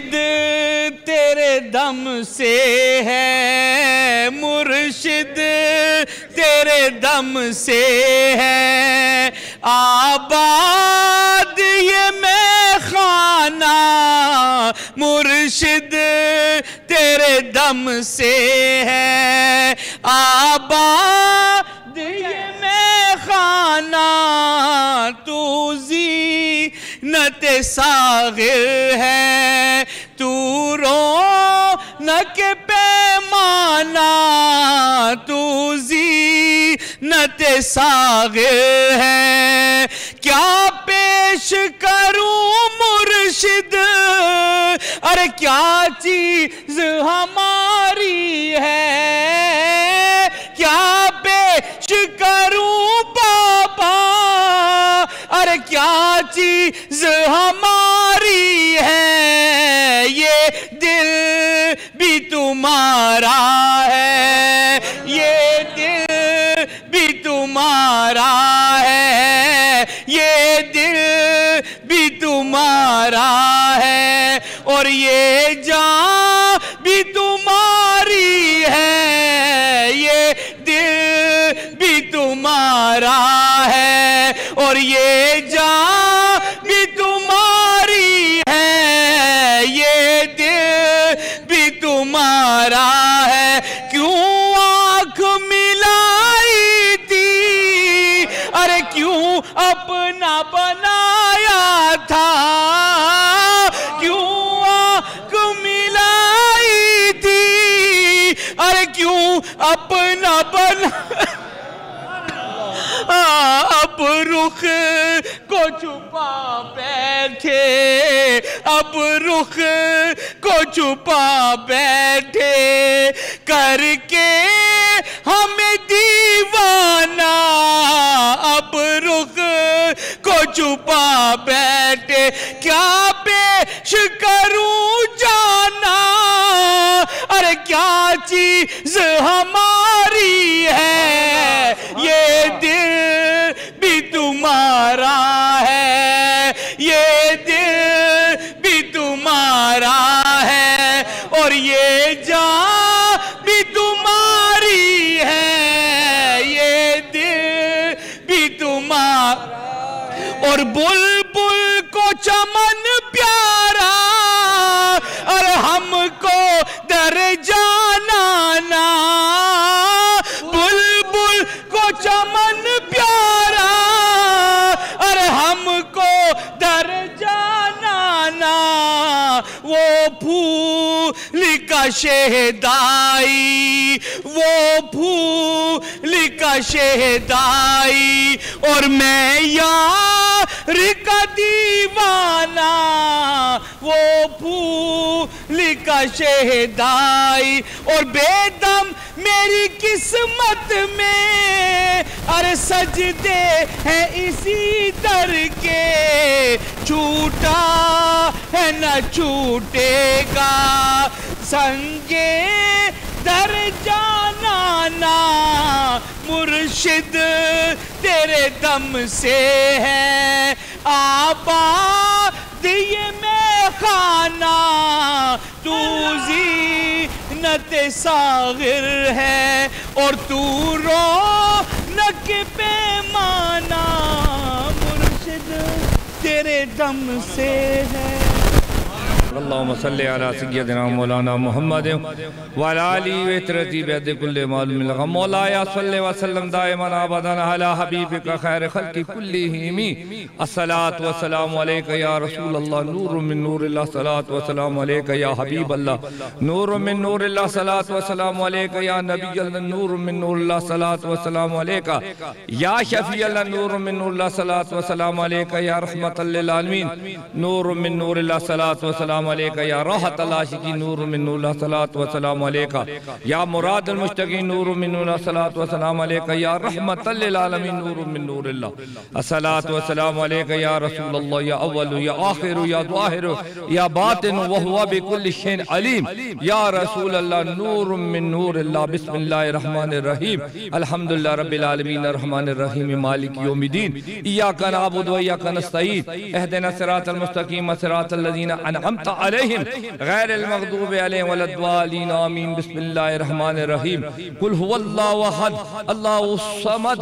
तेरे दम से है, मुर्शिद तेरे दम से है। आबाद ये मैं खाना, मुर्शिद तेरे दम से है। आबाद ये मैं खाना, तू जी नत सागिर है। पैमाना तू जी नत है। क्या पेश करूँ मुर्शिद? अरे क्या चीज़ हमारी है? क्या पेश करूँ बाबा? अरे क्या चीज़ हमारी है? ये दिल भी तुम्हारा तुम्हारा है और ये जा भी तुम्हारी है, ये दिल भी तुम्हारा है। क्यों आँख मिलाई थी? अरे क्यों अपना बनाया था? क्यों अरे क्यों अपना बना अब रुख को छुपा बैठे, अब रुख को छुपा बैठे करके हमें दीवाना, अब रुख को छुपा बैठे। क्या पेश करूँ जाना? अरे क्या चीज़ हमारी शहदाई वो फूल का शहदाई और मैं यार का दीवाना, वो फूल का शहदाई और बेदम मेरी किस्मत में अरे सजदे है इसी दर के। छूटा है न छूटेगा। संगे दर जाना ना, मुर्शिद तेरे दम से है। आबाद दिए मैं खाना, तू जी जीनत सागिर है, और तू रो नक पैमाना मुर्शिद तेरे दम से है। सय्यदिना मौलाना मुहम्मद व अला आलिहि व इतरती बियद कुल्ल मालूम मौलाया सल्लि व सल्लम दाइमन अबदन अला हबीबिका खैर खल्कि कुल्लिहिम अस्सलातु व सलामु अलैका या रसूल अल्लाह नूर मिन नूरिल्लाह, सलात व सलामु अलैका या हबीब अल्लाह नूर मिन नूरिल्लाह, सलात व सलामु अलैका या नबी अल्लाह नूर मिन नूरिल्लाह, सलात व सलामु अलैका। या शफी अल्लाह नूर मिन नूरिल्लाह, सलात व सलामु अलैका या रहमतल लिल आलमीन। नूर मिन नूरिल्लाह, सलात व सलामु अलैका या राहत अलाशिकी नूर मिन नूरिल्लाह सलात व सलामु अलैका या मुराद अल मुश्तकी नूर मिन नूरिल्लाह सलात व सलामु अलैका या रहमतल लिल आलमीन नूर मिन नूरिल्लाह अस्सलातु व सलामु अलैका या रसूल अल्लाह या अव्वल या आखिर या ज़ाहिर या बातिन व हुवा बिकुल्लि शैइन अलीम या रसूल अल्लाह नूर मिन नूरिल्लाह बिस्मिल्लाहिर रहमानिर रहीम अल्हम्दुलिल्लाह रब्बिल आलमीन अर्रहमानिर रहीम मालिक यौमिद्दीन इय्याका नअबुदु व इय्याका नस्तईन इहदिना सिरातल मुस्तकीम सिरातल लज़ीना अनअमता अलैहिम गैरिल मगदूबि अलैहिम वलद्दालीन आमीन बिस्मिल्लाहिर रहमानिर रहीम कुल हुवल्लाहु अहद अल्लाहुस समद,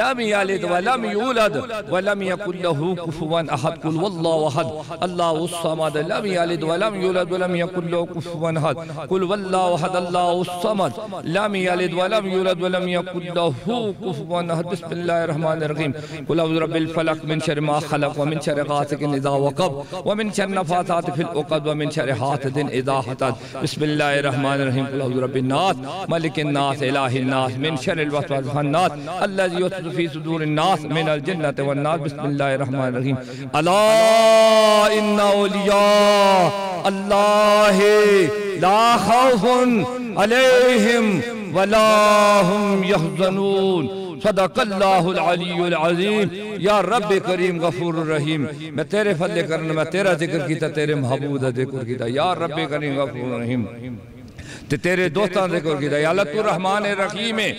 लम यलिद व लम यूलद व लम यकुल लहू कुफुवन अहद। कुल हुवल्लाहु अहद अल्लाहुस समद, लम यलिद व लम यूलद व लम यकुल लहू कुफुवन अहद। कुल हुवल्लाहु अहद अल्लाहुस समद, लम यलिद व लम यूलद व लम यकुल लहू कुफुवन अहद। बिस्मिल्लाहिर रहमानिर रहीम कुल अऊज़ु बिरब्बिल फलक मिन शर्रि मा खलक व मिन शर्रि गासिकिन इज़ा वक़ब व मिन शर्रि नफ़ासाति फिल उक़द व मिन शर्रि हासिदिन इज़ा हसद बिस्मिल्लाहिर रहमानिर रहीम कुल अऊज़ु बिरब्बिन नास। मलिकिन नास, इलाहिन नास, मिन शर्रिल वसवासिल खन्नास अल्लज़ी युवस्विसु फ़ी सुदूरिन नास, मिनल जिन्नति वन नास। बिस्मिल्लाहिर रहमानिर रहीम अला इन्ना औलिया। अल्लाह ला खौफुन अलैहिम वला हुम यहज़नून। अज़ीम या रब करीम गफूर रहीम मैं तेरे फले करन मैं तेरा ज़िक्र किया तेरे महबूब का ज़िक्र किया या रब करीम गफूर रहीम ते तेरे दोस्तों का ज़िक्र किया अल्लाह तू रहमान रहीम है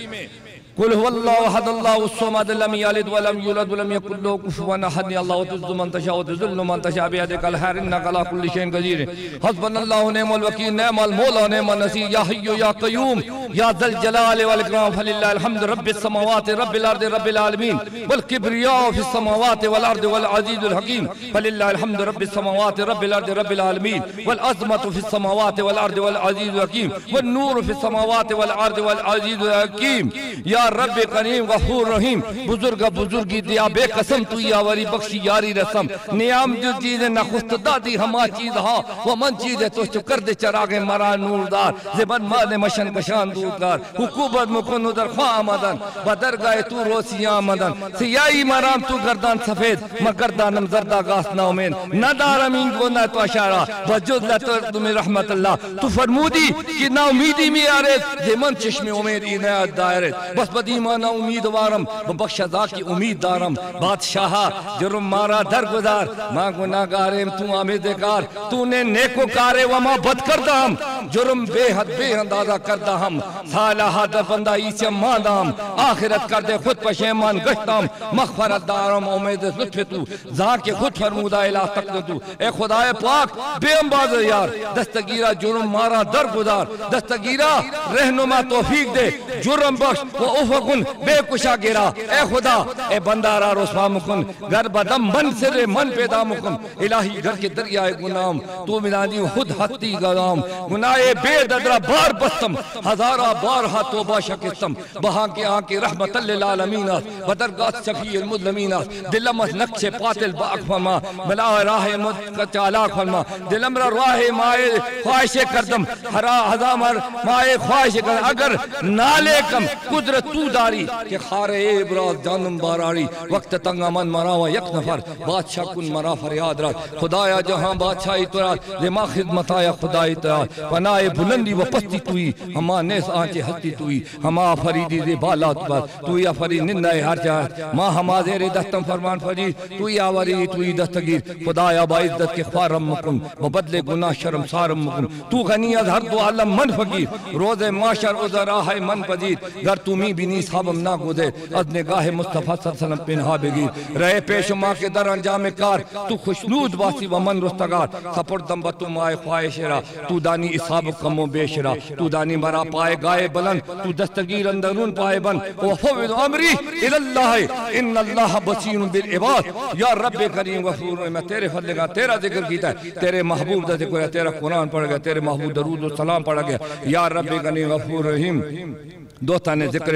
नूर फिस समावाति वल अर्दि वल हकीम या रब करीम गफूर रहीम। बुज़ुर्ग बुजुर्गी, दिया बेकसम, तू यावरी बख्शी, यारी रसम। नियाम जो चीज़ न खुस्त दादी, हमा चीज़, हा। वो मन चीज़ है तो कर दे, चरागे मरा नूरदार। जेबन माले मशन कशान दूरदार। हुकूमत मुकुन उदर ख्वा मदन बदर गए तू रोसिया मदन सियाई मराम, तू गर्दान सफ़ेद। मगरदानम जरदा गास ना उमेन। न दार अमीन को, न तो अशारा। ला तो तुम्हें रहमत अल्लाह। तू फरमूदी, कि ना उम्मीदी में यारे जेमन चश्मे उमेद, इनायत दायरे। बस बदीमाना उम्मीदवारम बख्शदा की उम्मीददारम। बादशाह, जुर्म मारा दरगुजार। माँ गुनाहगारेम तू आमेदकार तूने नेको कारे व माँ बद करदा हम जुर्म बेहद बेअंदाजा करदा हम साला हद बंदा इसे मादाम। आखिरत कर दे खुद पशेमान गश्ताम। मगफरत दारम उम्मीद लुत्फ तू। जा के खुद फरमूदा इला तक तू। ए खुदाए पाक, बेअंबाज यार। दस्तगीरा जुर्म मारा दरगुजार। दस्तगीरा, रहनुमा तौफीक दे। जुर्म बख्श वो उफकुन बेकुशा गिरा। ए खुदा, ए बंदारा रुसवा मुकुन, घर बदम, मन सिरे, मन पैदा मुकुन। इलाही घर के दरियाए गुनाम तू मिलानी खुद हत्ती गदाम गुनाए बेददरा बार बस्तम, हजारा बार हा तौबा शकिस्तम। बहा के आके रहमत लिल आलमीन बदरगाह शफी अल मुजलमीन दिलम नक्शे पातिल फरमा मिला राह मुद चालाक फरमा दिलमरा राह माए ख्वाहिश करदम, हरा हजामर माए ख्वाहिश कर। अगर नाले कम, कुदरत तू दारी के खारे इब्राज जानम बारारी वक्त तंगा मन मरावा यक नफर बादशाह कुन मरा फरियाद रात खुदाया जहाँ बादशाही तुरा लिमा खिदमत आया खुदाई तुरा पनाए बुलंदी व पस्ती तुई हमा नेस आंचे हस्ती तुई हमा फरीदी दे बाला तू या फरी निंदाए हर जा माँ हमा जेरे दस्तम फरमान फरी तू या वरी तू दस्तगीर खुदाया बा इज़्ज़त के ख्वारम मुकुम व बदले गुनाह शर्म सारम मुकुम तू गनी हर दो आलम मन फकीर रोज़े माशर उजरा है मन पजीर घर तुम्ही बिनी साबम ना गुदे अदने गाहे मुस्तफ़ा पिनहा बेगीर रहे पेश माँ के दर अंजाम कार तू खुशनूद वासी व मन रुस्तगार सपुर दम बतुम आए ख्वाहिशरा तू दानी इसाब कमो बेशरा तू दानी मरा पाए गाए बुलंद तू दस्तगीर अंदरून पाए बन ओ फविद अमरी इलल्लाह इन अल्लाह बसीर बिल इबाद या रब करीम गफूर मैं तेरे फजल का तेरा ज़िक्र कीता है तेरे महबूब का ज़िक्र है तेरा कुरान पढ़ गया तेरे महबूब दरूद और सलाम पढ़ गया या रब करीम गफूर रहीम दोस्तान ने ज़िक्र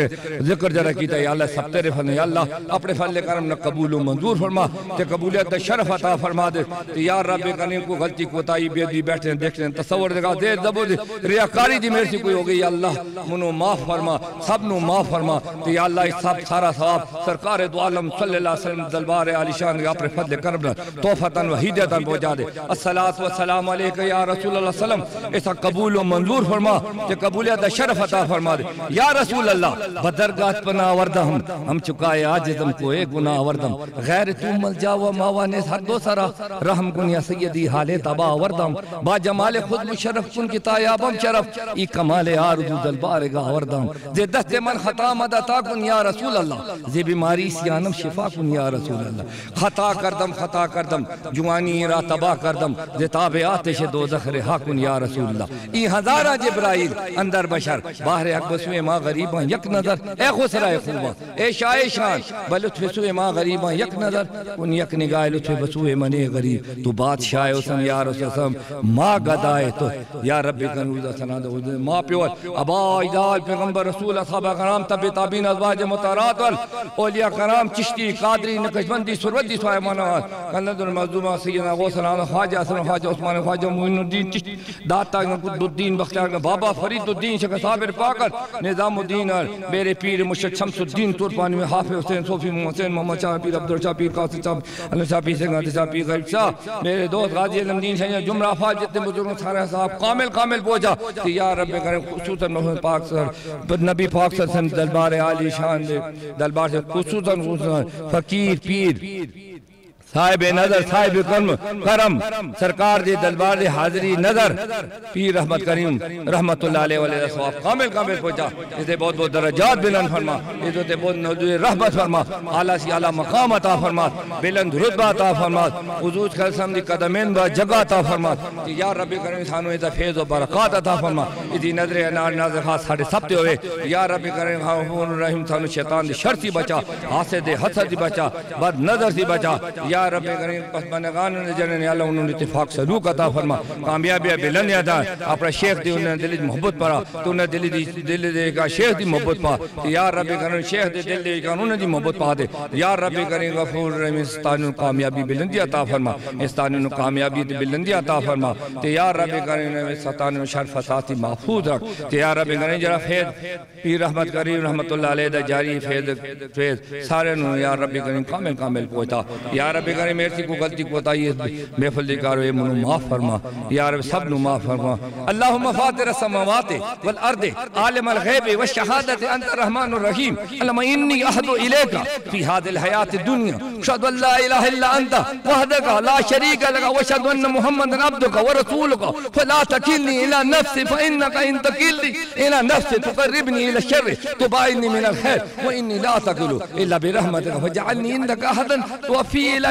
ज़िक्र जरा किया अल्लाह सब तेरे फल अल्लाह अपने फल करम न कबूल मंजूर फरमा ते कबूलियत शरफ अता फरमा दे ते यार रब करीम को गलती कोताही बेदी बैठे देखते हैं तसव्वुर जगह दे दबो दे रियाकारी दी मेरे कोई हो गई अल्लाह मुनो माफ़ फरमा सब नु माफ़ फरमा ते अल्लाह सब सारा सवाब सरकार दो आलम सल्लल्लाहु अलैहि वसल्लम दरबार आलिशान के अपने फजल करम तोहफतन व हिदायतन पहुँचा दे। अस्सलात व सलाम अलैका या रसूल अल्लाह सल्लम ऐसा कबूल व मंजूर फरमा ते कबूलियत शरफ अता फरमा दे। या रसूल अल्लाह बदरगात पना वरदम हम चुकाए आज तुम को एक गुना वरदम गैर तू मल जाओ, मावा ने हर दो सरा रहम गुनिया सैयदी हाले तबा वरदम बा जमाल खुद मुशरफ कुन की तायाबम शरफ ई कमाल आरज़ू दलबार गा वरदम जे दस्ते मन खता मदता कुन या रसूल अल्लाह जे बीमारी सियानम शिफा कुन या रसूल अल्लाह खता करदम खता करदम जुआनी रा तबाह करदम। जे ताबे आतिश दो दखरे हाकुन या रसूल अल्लाह ई हजारा जिब्राइल, अंदर बशर, बाहर हक बसुए माँ गरीबा यक नज़र ए खुसरा खूबा ए शाए शान बलुत्फ सुए माँ गरीबा यक नज़र उन यक निगाह लुत्फ बसुए मने गरीब तू बादशाह उसम या रसूल माँ गदाए तो या दो माँ प्यो अबा इदाल पैगंबर रसूल असहाबा कराम तबे ताबीन अजवाज मुतारात वल औलिया कराम चिश्ती कादरी नकशबंदी सुरवदी सोए मना कन्नदुल मजदूमा सैयदना गौसना ख्वाजा हसन ख्वाजा उस्मान ख्वाजा मोइनुद्दीन चिश्ती दाता कुतुद्दीन बख्तियार बाबा फरीदुद्दीन शेख साबिर पाकर निजामुद्दीन और मेरे पीर मुर्शद शमसुद्दीन तुरपानी में हाफिज हुसैन सोफी हुसैन मोहम्मद शाह पीर अब्दुल शाह पीर कासिम साहब अली शाह पीर सिंह शाह पीर गरीब शाह मेरे दोस्त गाजी अलमदीन शाह जुमरा फाज जितने बुज़ुर्ग सारे साहब कामिल कामिल पहुँचा कि यार रब करें मोहम्मद पाक सर नबी पाक सर दरबार आली शान दरबार से खुसूसन फकीर पीर साहिब नज़र साहिब कर्म करम सरकार दी दरबार दी हाजिरी नज़र पीर रहमत करीम रहमत सवाब कामिल कामिल पहुँचा। इसे बहुत बहुत दर्जात बुलंद फरमा। इसे बहुत नजूर रहमत फरमा। आला सी आला मकाम अता फरमा। बुलंद रुतबा अता फरमा। हुजूर कसम दी कदमें बा जगह अता फरमा। कि या रब्बी करीम सानू इदा फैज और बरकत अता फरमा। इदी नज़र अनार नाज़ खास साडे सब ते होवे। या रब्बी करीम गफूर रहीम सानू शैतान दी शर सी बचा हासिद दे हसद दी बचा बद नज़र सी बचा। या या रब पसमनगान ने जने अल्लाह उन्होंने इत्तेफाक सलूक अता फरमा। कामयाबी बिलन अदा अपना शेख दी उन्होंने दिल दी मोहब्बत पा तो उन्हें दिल दी, दिल दे का शेख दी मोहब्बत पा। या रब करीम, शेख दे दिल दे का उन्होंने दी मोहब्बत पा दे। या रब करीम, गफूर रहीम इस्तान कामयाबी बिलंदी अता फरमा। इस्तान कामयाबी दी बिलंदी अता फरमा। ते या रब करीम सतान शर फसाती महफूज रख। ते या रब करीम, जरा फैज पीर रहमत करीम रहमतुल्लाह अलैह दा जारी फैज फैज सारे नु या रब करीम कामिल कामिल पहुँचा। या रब करे, मेरे से कोई गलती कोताही महफिल दी करो, ये मनु माफ़ फरमा। यार सब नु माफ़ फरमा। अल्लाहुम्मा फातिर समावाति वल अर्दि, आलिम अल गैब व शहादत अंत रहमान रहीम। अल्लाहुम्मा इन्नी अहदु इलैका फ़ी हादिल हयात दुनिया। अशहदु अन ला इलाहा इल्ला अंत, वहदका ला शरीक लक, व अशहदु अन्न मुहम्मदन अब्दुका व रसूलुका। फला तकिलनी इला नफ्सी फइन्नका इन तकिलनी इला नफ्सी, तुकर्रिबनी इला शर तुबाइनी मिन अल खैर। व इन्नी ला तकिलु इला बिरहमतिका फजअलनी इंदका अहदन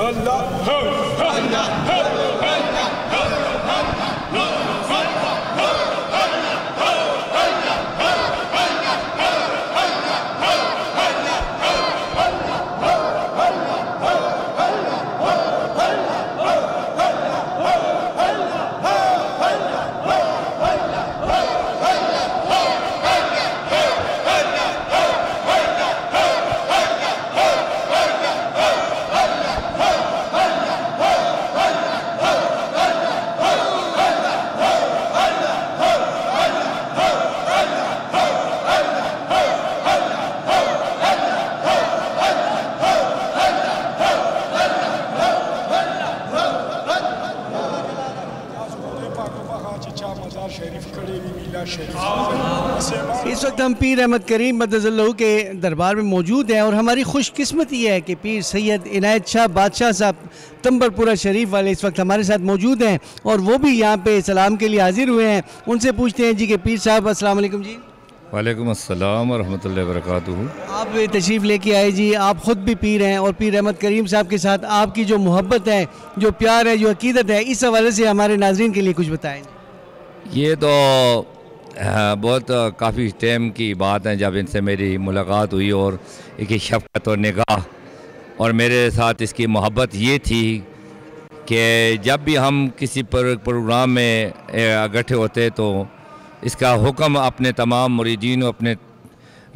Allah, Allah, Allah, Allah, Allah. पीर अहमद करीम मदजल्लू के दरबार में मौजूद हैं और हमारी खुशकिस्मती है कि पीर सैयद इनायत शाह बादशाह साहब तंबरपुरा शरीफ वाले इस वक्त हमारे साथ मौजूद हैं और वो भी यहाँ पे सलाम के लिए हाजिर हुए हैं। उनसे पूछते हैं जी के पीर साहब अस्सलाम वालेकुम जी। वालेकुम अस्सलाम वरहमतुल्लाहि वबरकातुहू आप तशरीफ़ लेके आए जी आप ख़ुद भी पीर हैं और पीर अहमद करीम साहब के साथ आपकी जो मोहब्बत है जो प्यार है जो अकीदत है इस हवाले से हमारे नाजरन के लिए कुछ बताएँ। ये तो बहुत काफ़ी टाइम की बात है जब इनसे मेरी मुलाकात हुई और एक शफकत और निगाह। और मेरे साथ इसकी मोहब्बत ये थी कि जब भी हम किसी पर, प्रोग्राम में इकट्ठे होते तो इसका हुक्म अपने तमाम मुरीदीन अपने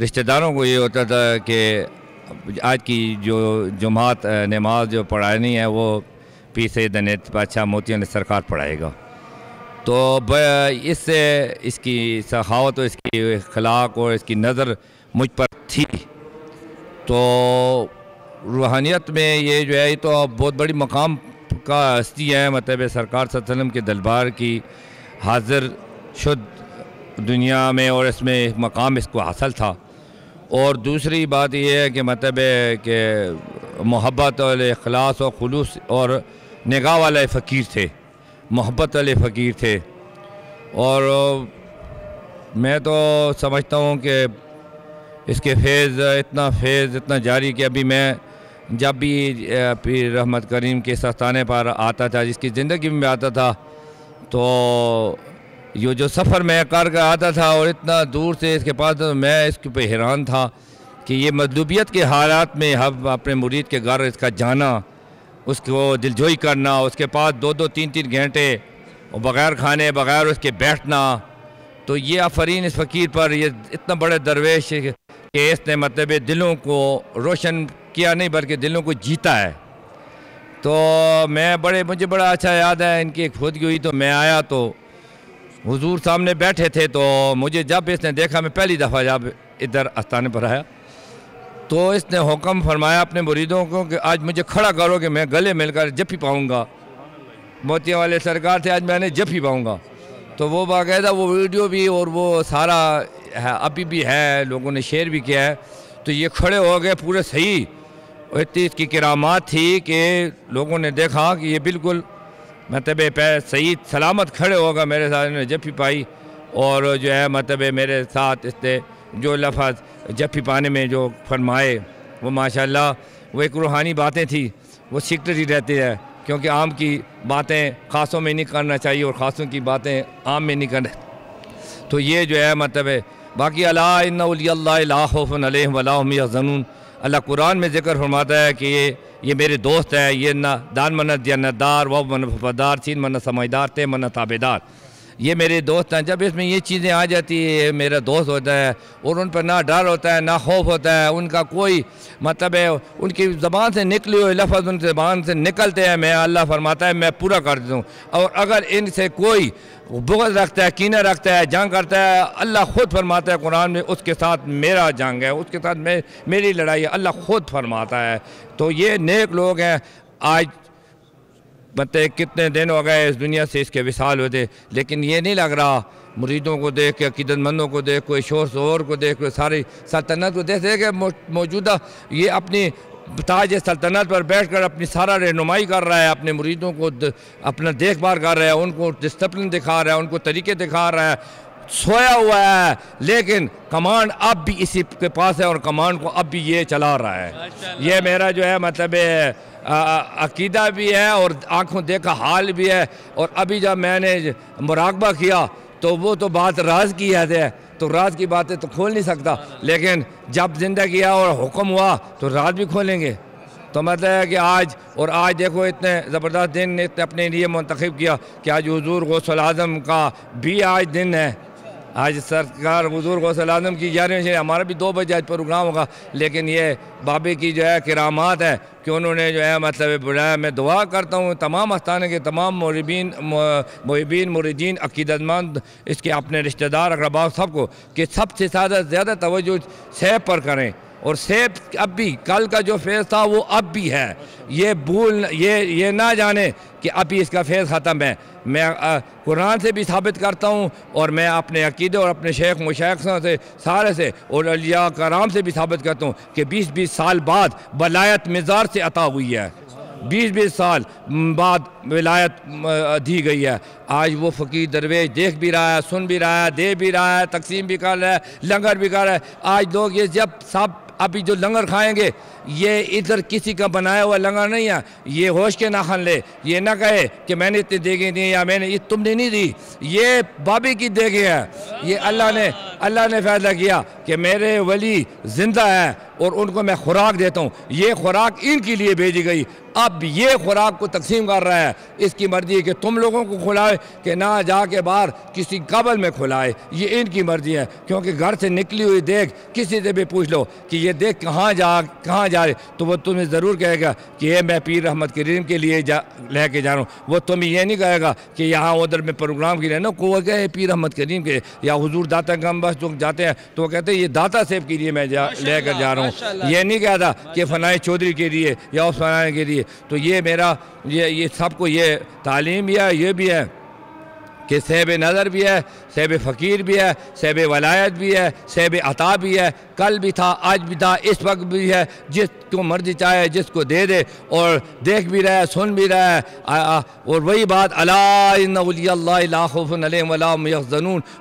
रिश्तेदारों को ये होता था कि आज की जो जमात नमाज़ जो पढ़ानी है वो पी सैद बादशाह मोती सरकार पढ़ाएगा। तो इससे इसकी सखावत और इसकी अखलाक और इसकी नज़र मुझ पर थी। तो रूहानियत में ये जो है, ये तो बहुत बड़ी मकाम का हस्ती है मतलब सरकार वसल्लम के दरबार की हाजिर, शुद्ध दुनिया में और इसमें मकाम इसको हासिल था। और दूसरी बात यह है कि मतलब कि मोहब्बत और अखलास और खलूस और निगाह वाले फ़कीर थे। मोहब्बत वाले फ़कीर थे। और मैं तो समझता हूँ कि इसके फ़ेज़ इतना फ़ेज़ इतना जारी कि अभी मैं जब भी पीर रहमत करीम के सस्ताने पर आता था, जिसकी ज़िंदगी में आता था तो ये जो सफ़र मैं कर कर आता था और इतना दूर से इसके पास तो मैं इसके पे हैरान था कि ये मजलूबियत के हालात में हम अपने मुरीद के घर इसका जाना उसको दिलजोई करना, उसके पास दो दो तीन तीन घंटे, और बग़ैर खाने, बग़ैर उसके बैठना। तो ये आफरीन इस फ़कीर पर, ये इतना बड़े दरवेश के इसने मतलब दिलों को रोशन किया नहीं, बल्कि दिलों को जीता है। तो मैं बड़े, मुझे बड़ा अच्छा याद है, इनकी एक खुदगी हुई तो मैं आया तो हुजूर सामने बैठे थे तो मुझे जब इसने देखा, मैं पहली दफ़ा जब इधर आस्थाने पर आया तो इसने हुक्म फरमाया अपने मुरीदों को कि आज मुझे खड़ा करो कि मैं गले मिलकर जफ़ी पाऊँगा। मोतिया वाले सरकार थे, आज मैंने जफ़ी पाऊँगा। तो वो बाकायदा वो वीडियो भी और वो सारा है, अभी भी है, लोगों ने शेयर भी किया है। तो ये खड़े हो गए पूरे सही। इतनी इसकी करामात थी कि लोगों ने देखा कि ये बिल्कुल मतलब सही, सलामत खड़े होगा मेरे साथ इन्होंने जफ़ी पाई और जो है मतलब मेरे साथ इसने जो लफज जफ़ी पाने में जो फरमाए, वो माशाल्लाह, वो एक रूहानी बातें थी, वो सीक्रेट ही रहती है, क्योंकि आम की बातें ख़ासों में नहीं करना चाहिए और ख़ासों की बातें आम में नहीं करना तो ये जो है मतलब है, बाकी अल्लाफ़न अल्लाह कुरान में ज़िक्र फरमाता है कि ये ये मेरे दोस्त है, ये ना दान मनत जन्नतदार व मन वफादार, चीन मन समझदार, ते मन ताबेदार। ये मेरे दोस्त हैं। जब इसमें ये चीज़ें आ जाती है मेरा दोस्त होता है और उन पर ना डर होता है, ना खौफ होता है, उनका कोई मतलब है, उनकी ज़बान से निकली हुई लफ्ज़ उनकी ज़बान से निकलते हैं। मैं अल्लाह फरमाता है, मैं पूरा कर दूँ। और अगर इनसे कोई बुगज रखता है, कीना रखता है, जंग करता है, अल्लाह ख़ुद फरमाता है, कुरान में उसके साथ मेरा जंग है, उसके साथ मैं, मेरी लड़ाई है, अल्लाह ख़ुद फरमाता है। तो ये नेक लोग हैं। आज मतलब कितने दिन हो गए इस दुनिया से इसके विशाल होते लेकिन ये नहीं लग रहा, मुरीदों को देख के अकीदतमंदों को देख, कोई शोर शोर को देख, कोई सारी सल्तनत को देख, देखे मौजूदा, ये अपनी ताज सल्तनत पर बैठ कर अपनी सारा रहनुमाई कर रहा है, अपने मुरीदों को अपना देखभाल कर रहा है, उनको डिसप्लिन दिखा रहा है, उनको तरीके दिखा रहा है। सोया हुआ है लेकिन कमांड अब भी इसी के पास है और कमांड को अब भी ये चला रहा है। ये मेरा जो है मतलब अकीदा भी है और आँखों देखा हाल भी है। और अभी जब मैंने मुराकबा किया तो वो तो बात राज की है तो राज की बातें तो खोल नहीं सकता। लेकिन जब ज़िंदगी आया और हुक्म हुआ तो राज भी खोलेंगे। तो मतलब है कि आज और आज देखो इतने ज़बरदस्त दिन ने अपने लिए मंतखब किया कि आज हजूर गौसल आज़म का भी आज दिन है। आज सरकार हजूर गौसल आज़म की रही है। हमारा भी दो बजे आज प्रोग्राम होगा, लेकिन ये बाबे की जो है करामात है कि उन्होंने जो है मतलब बुलाया। मैं दुआ करता हूँ तमाम आस्थान के तमाम मुरबीन मुहबिन मुरदीन अकीदतमंद, इसके अपने रिश्तेदार अकरबा सबको, कि सबसे ज़्यादा ज़्यादा तोज्जो सैब पर करें। और सेब अब भी, कल का जो फ़ेज़ था, वो अब भी है। ये भूल, ये ये ना जाने कि अभी इसका फ़ेज़ ख़त्म है। मैं कुरान से भी साबित करता हूँ और मैं अपने अकीदे और अपने शेख, मुशाखों से सारे से और अलिया कराम से भी साबित करता हूँ कि बीस बीस साल बाद बलायत मज़ार से अता हुई है। बीस बीस साल बाद विलायत दी गई है। आज वो फ़कीर दरवेश देख भी रहा है, सुन भी रहा है, दे भी रहा है, तकसीम भी कर रहा है, लंगर भी कर रहा है। आज लोग ये जब सब अभी जो लंगर खाएँगे, ये इधर किसी का बनाया हुआ लंगर नहीं है। ये होश के ना नाखन ले। ये ना कहे कि मैंने इतनी देगी दी या मैंने, ये तुमने नहीं दी। ये बाबी की देगी है। ये अल्लाह ने अल्लाह ने फैसला किया कि मेरे वली ज़िंदा है। और उनको मैं खुराक देता हूँ। ये खुराक इनके लिए भेजी गई। अब ये खुराक को तकसीम कर रहा है। इसकी मर्ज़ी है कि तुम लोगों को खुलाए कि ना जाके बाहर किसी कबल में खुलाए। ये इनकी मर्ज़ी है। क्योंकि घर से निकली हुई देख किसी से भी पूछ लो कि ये देख कहाँ जा कहाँ जा रहे। तो वो तुम्हें ज़रूर कहेगा कि ये मैं पीर रहमत करीम के लिए जा लेके जा रहा हूँ। वो तुम्हें ये नहीं कहेगा कि यहाँ उधर में प्रोग्राम के लिए ना को गए पीर रहमत करीम के। या हजूर दाता गम बस जो जाते हैं तो वो कहते हैं ये दाता सेब के लिए मैं जा लेकर जा रहा हूँ। ये नहीं कहता कि फनाए चौधरी के लिए या उस फनाए के लिए। तो ये मेरा ये ये सबको ये तालीम या ये भी है कि सेब नज़र भी है सेब फ़कीर भी है सेब वलायत भी है सेब अता भी है कल भी था आज भी था इस वक्त भी है जिसको मर्ज़ी चाहे जिसको दे दे और देख भी रहा है सुन भी रहा है। आ, आ, और वही बात अलाफनून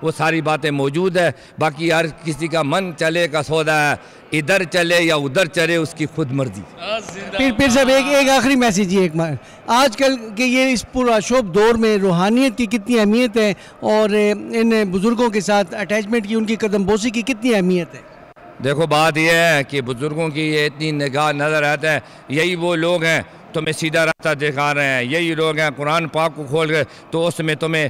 वो सारी बातें मौजूद है बाकी हर किसी का मन चले का सौदा है। इधर चले या उधर चले उसकी खुद मर्ज़ी। फिर फिर साहब एक एक आखिरी मैसेज ये एक बार आजकल के ये इस पूरा शोभ दौर में रूहानियत की कितनी अहमियत है और इन बुज़ुर्गों के साथ अटैचमेंट की उनकी कदम बोसी की कितनी अहमियत है? देखो बात यह है कि बुज़ुर्गों की ये इतनी निगाह नज़र आता है यही वो लोग हैं तुम्हें सीधा रास्ता दिखा रहे हैं। यही लोग हैं, कुरान पाक को खोल गए तो उसमें तुम्हें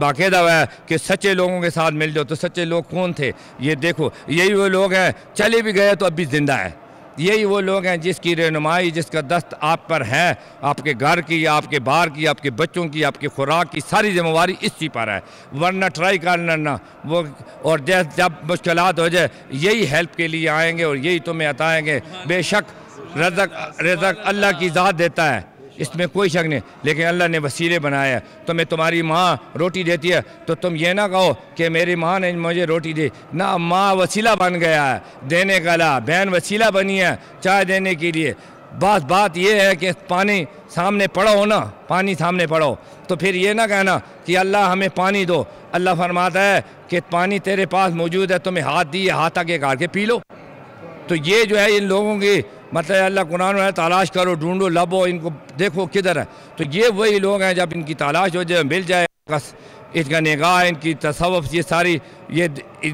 बाकायदा हुआ है कि सच्चे लोगों के साथ मिल जाओ। तो सच्चे लोग कौन थे? ये देखो, यही वो लोग हैं, चले भी गए तो अब भी ज़िंदा है। यही वो लोग हैं जिसकी रहनुमाई, जिसका दस्त आप पर है। आपके घर की, आपके बाहर की, आपके बच्चों की, आपकी खुराक की सारी जिम्मेवारी इसी पर है। वरना ट्राई करना ना वो, और जब मुश्किल हो जाए, यही हेल्प के लिए आएँगे और यही तुम्हें बताएँगे बेशक रजक रजक अल्लाह की ज़ात देता है। इसमें कोई शक नहीं। लेकिन अल्लाह ने वसीले बनाया है। तो मैं तुम्हारी माँ रोटी देती है। तो तुम ये ना कहो कि मेरी माँ ने मुझे रोटी दी। ना माँ वसीला बन गया है। देने का ला, बहन वसीला बनी है चाय देने के लिए। बस बात यह है कि पानी सामने पड़ो हो ना, पानी सामने पड़ो। तो फिर ये ना कहना कि अल्लाह हमें पानी दो। अल्लाह फरमाता है कि पानी तेरे पास मौजूद है, तुम्हें हाथ दिए, हाथ आगे काट के पी लो। तो ये जो है इन लोगों की मतलब अल्लाह कुरान है, तलाश करो, ढूंढो, लबो, इनको देखो किधर है। तो ये वही लोग हैं जब इनकी तलाश हो जाए, मिल जाए इसका निगाह, इनकी तसवफ ये सारी ये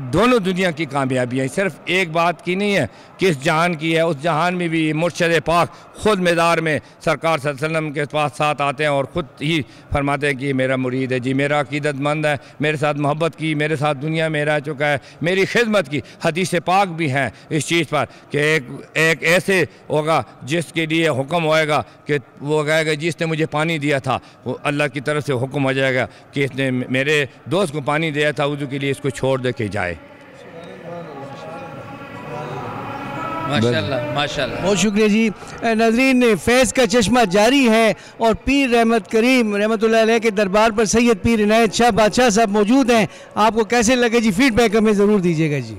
दोनों दुनिया की कामयाबी है। सिर्फ़ एक बात की नहीं है, किस जहान की है, उस जहान में भी मुर्शद पाक ख़ुद मैदार में सरकार वसल्लम के पास साथ आते हैं और ख़ुद ही फरमाते हैं कि मेरा मुरीद है। जी, मेरा अकीदतमंद है, मेरे साथ मोहब्बत की, मेरे साथ दुनिया में रह चुका है, मेरी खिदमत की। हदीस पाक भी हैं इस चीज़ पर कि एक एक ऐसे होगा जिसके लिए हुक्म होएगा कि वो कहेगा, जिसने मुझे पानी दिया था, वो अल्लाह की तरफ़ से हुक्म हो जाएगा कि इसने मेरे दोस्त को पानी दिया था उदू के लिए इसको छोड़ दे के जाए। माशाल्लाह माशाल्लाह। बहुत शुक्रिया जी। नजरीन फैज़ का चश्मा जारी है और पीर रहमत करीम रहमत के दरबार पर सैयद पीर इनायत शाह बादशाह साहब मौजूद हैं। आपको कैसे लगे जी? फीडबैक हमें ज़रूर दीजिएगा जी।